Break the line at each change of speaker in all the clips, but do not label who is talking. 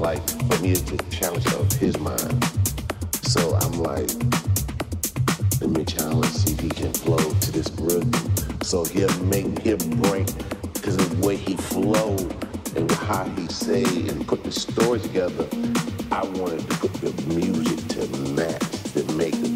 like for me it's a challenge of his mind. So I'm like, let me challenge, see if he can flow to this rhythm. So he'll make, he'll bring, because of the way he flow and how he say and put the story together, I wanted to put the music to match, to make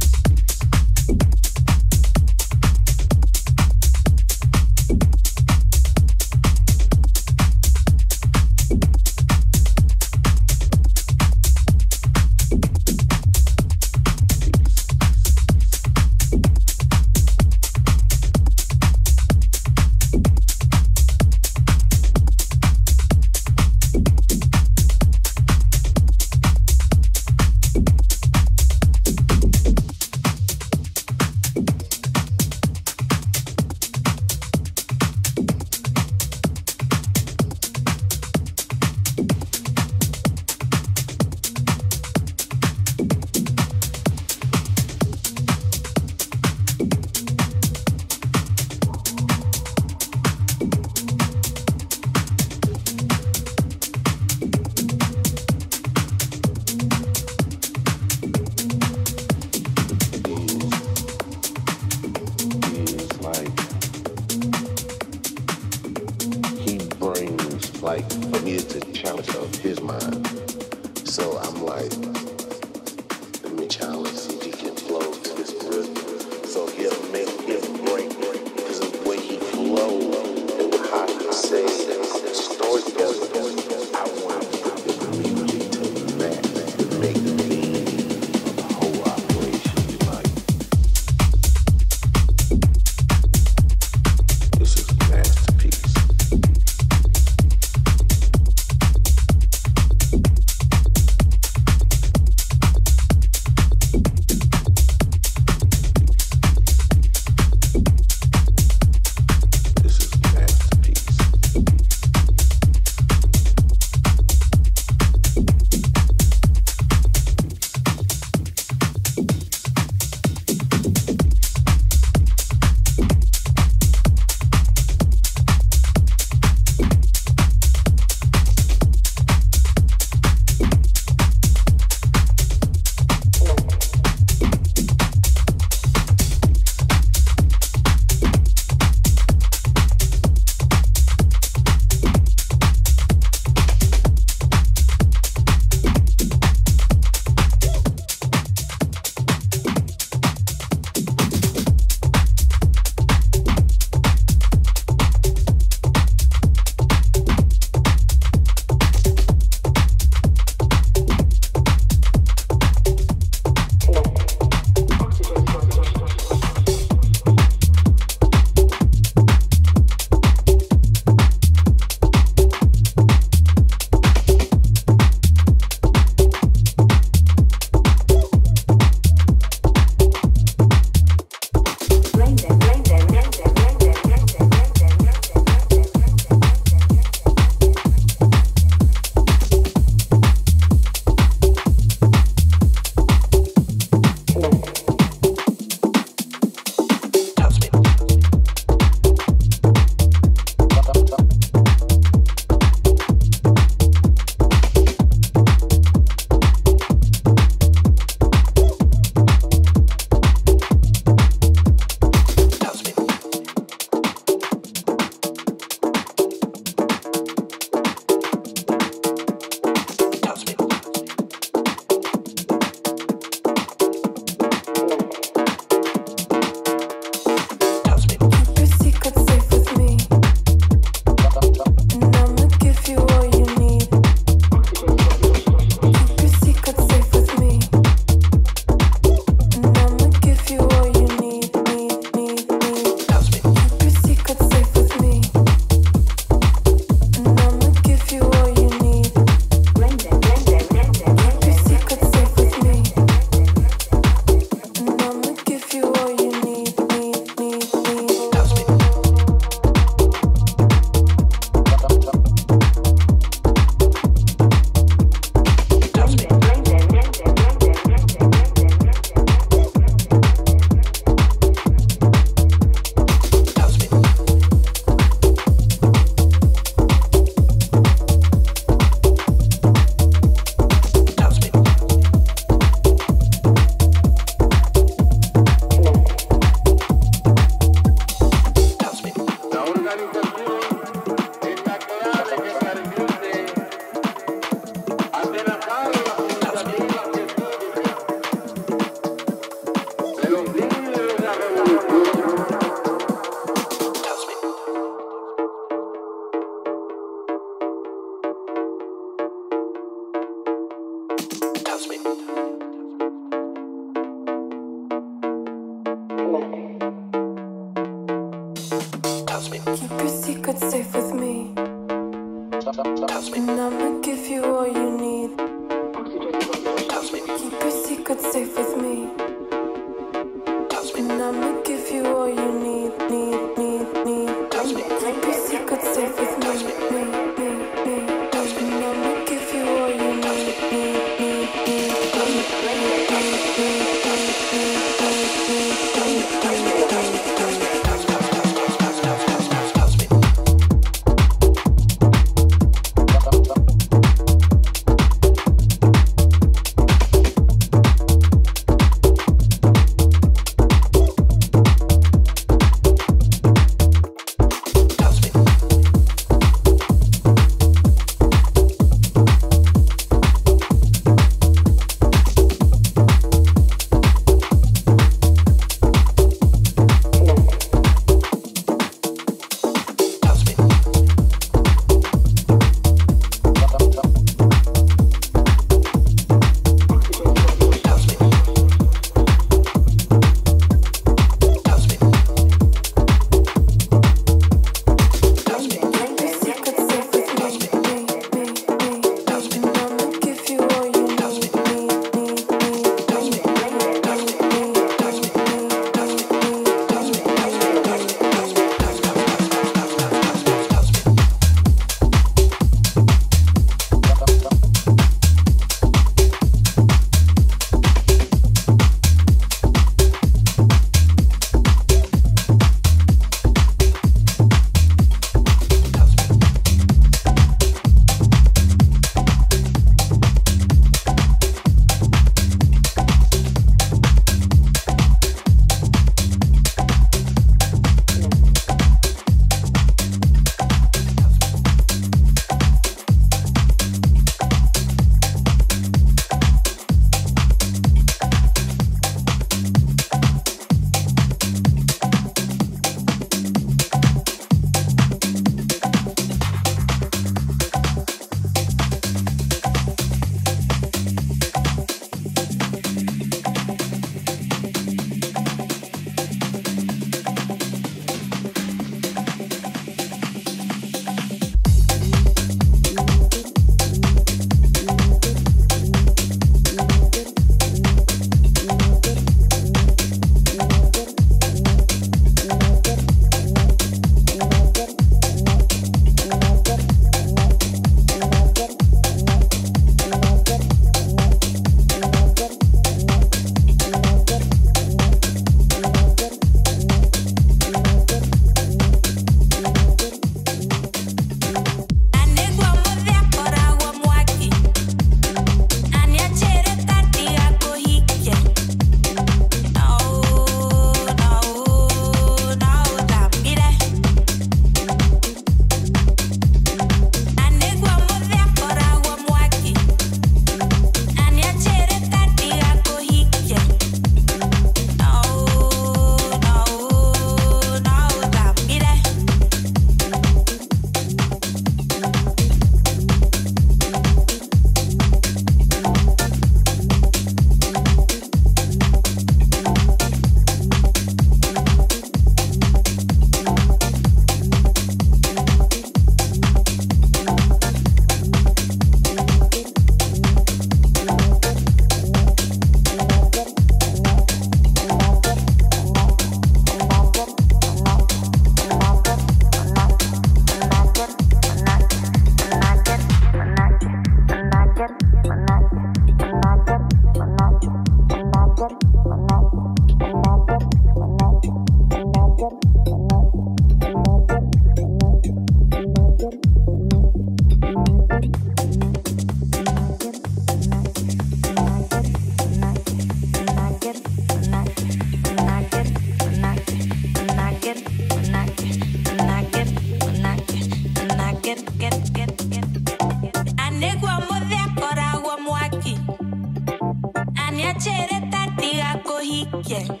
yeah.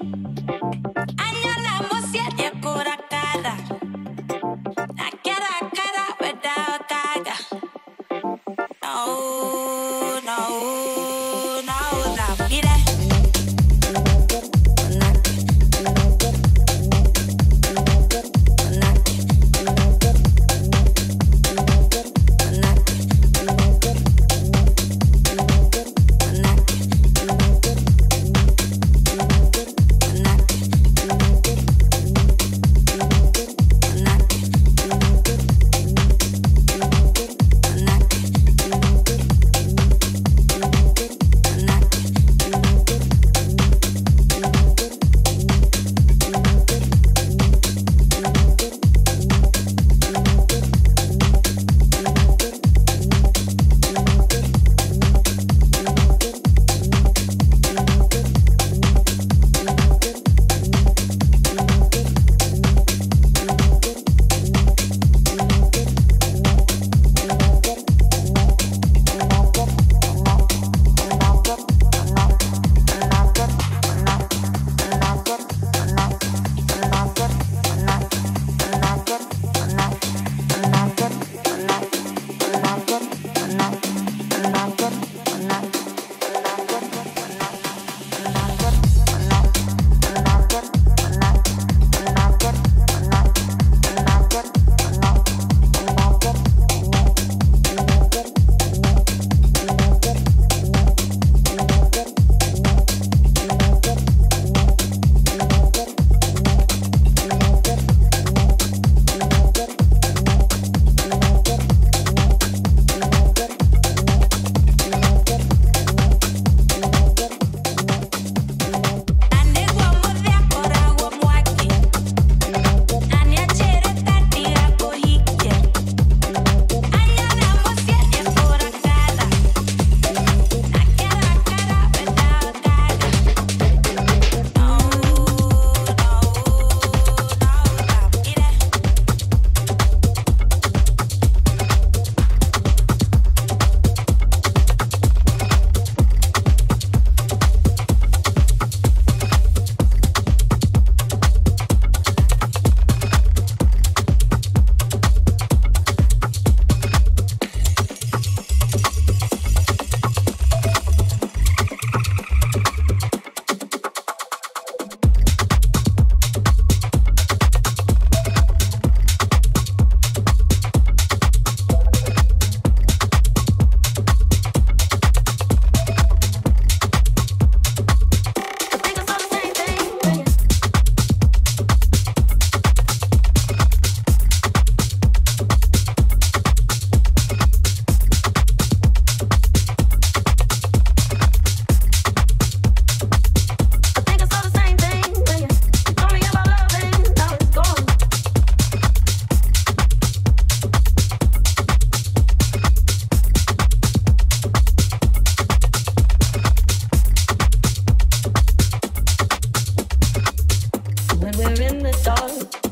love.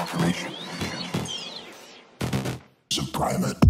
confirmation. is a primate.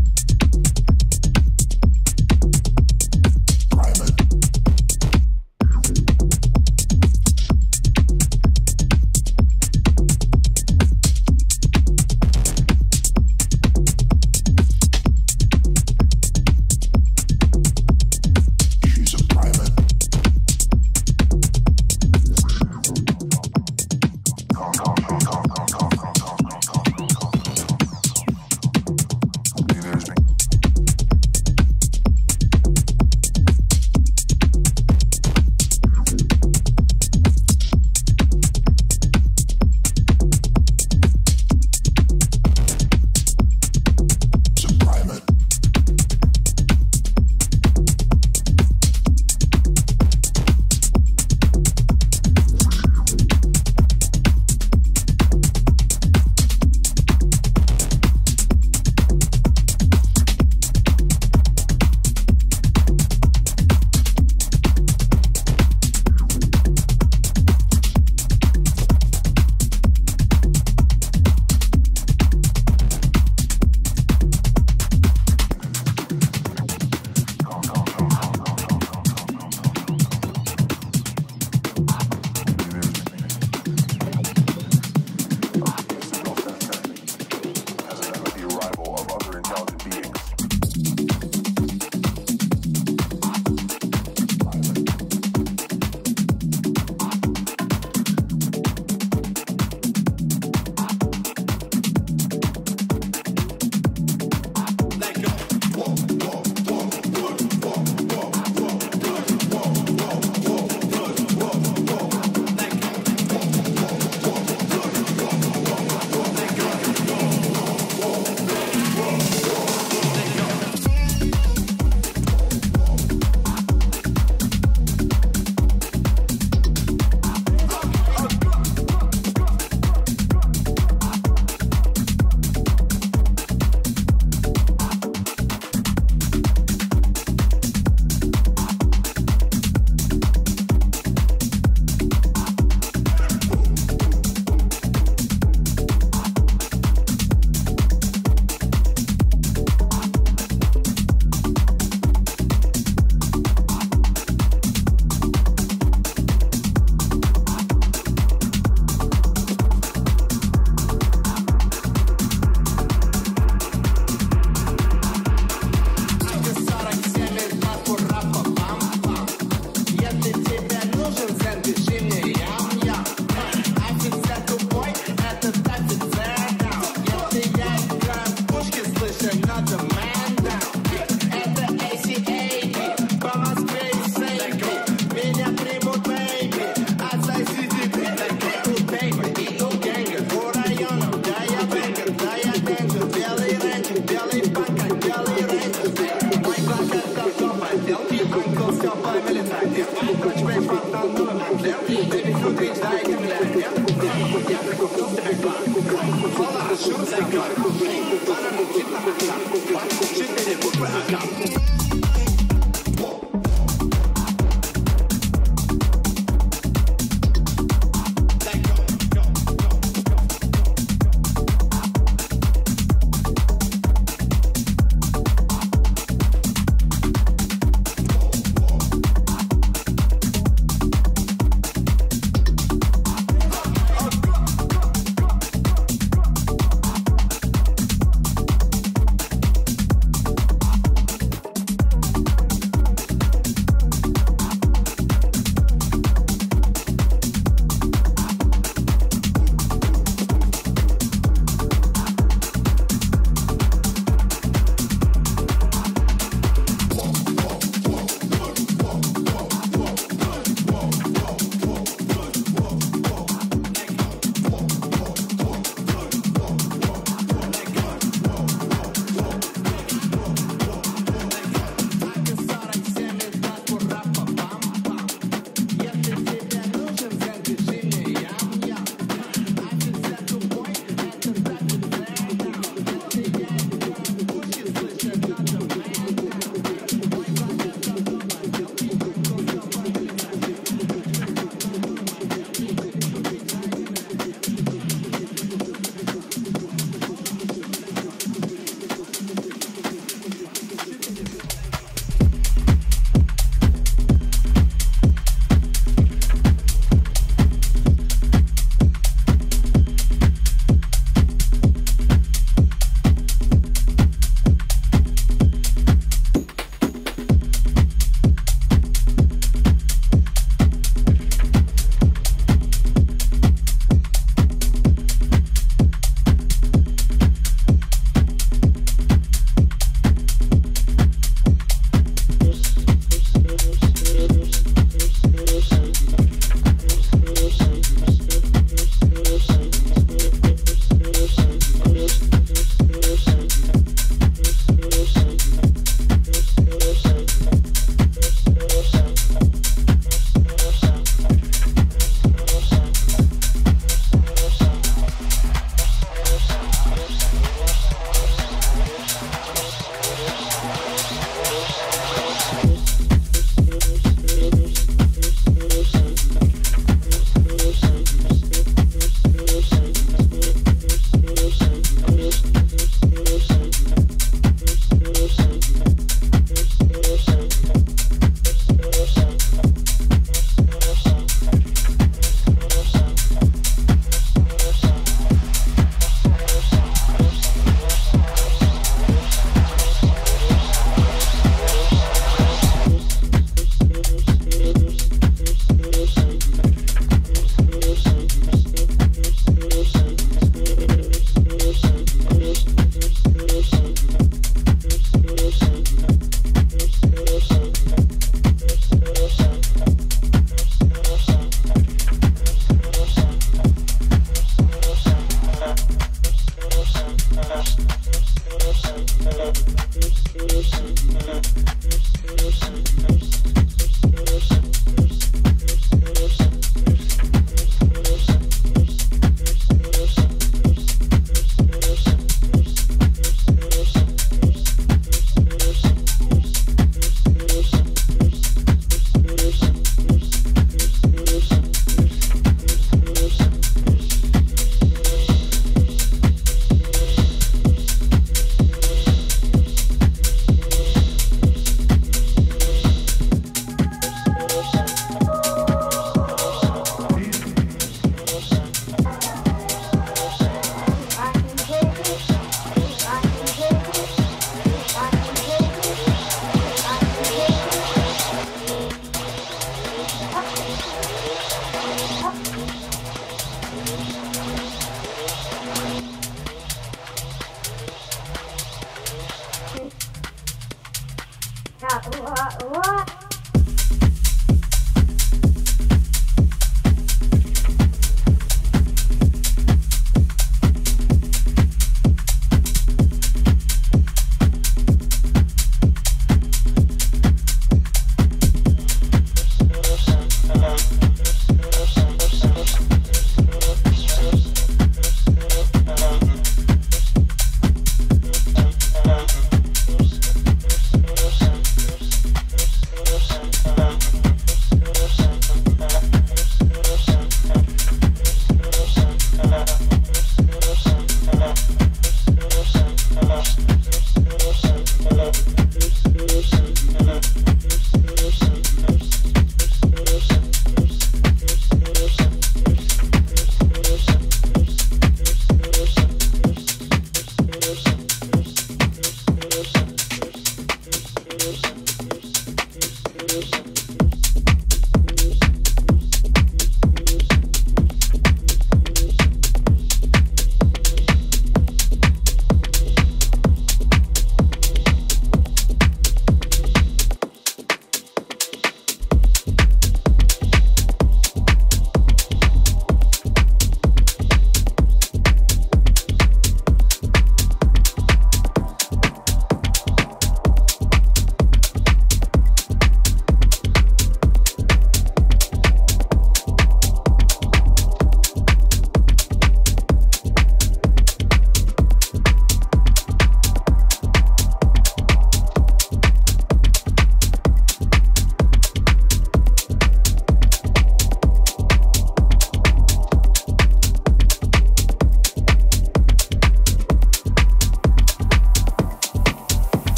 Got a
company,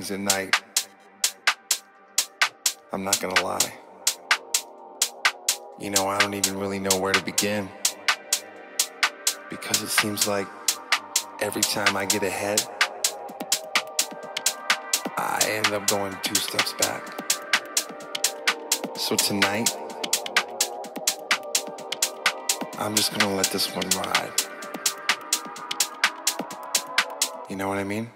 things at night. I'm not gonna lie. You know, I don't even really know where to begin. Because it seems like every time I get ahead, I end up going two steps back. So tonight, I'm just gonna let this one ride. You know what I mean?